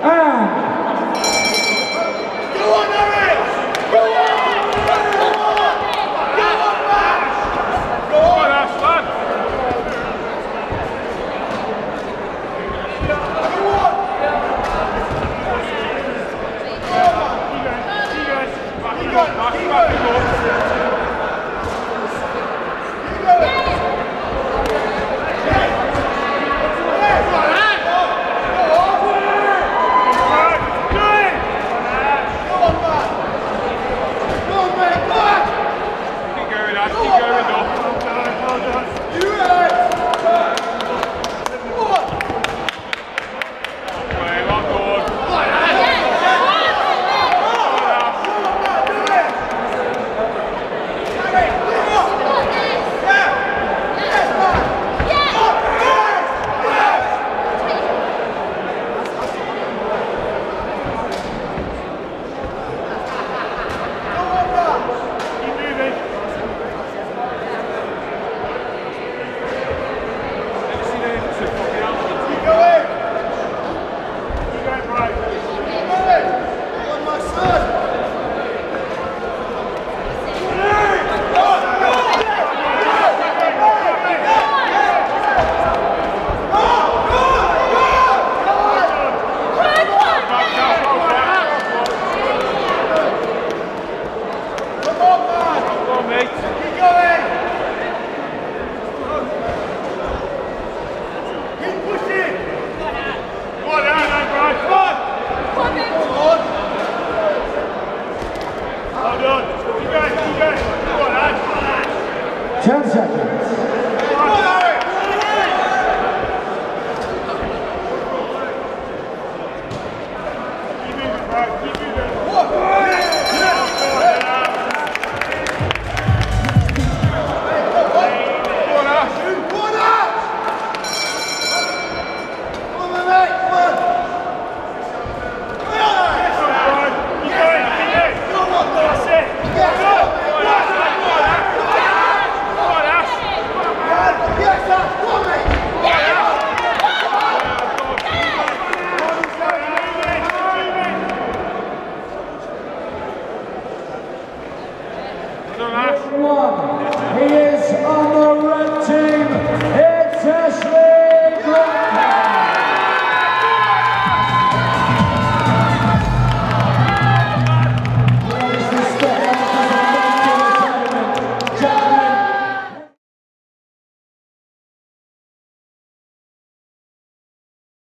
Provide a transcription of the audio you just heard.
二。Well done. You guys, you guys. Come on, Ash. 10 seconds. He is on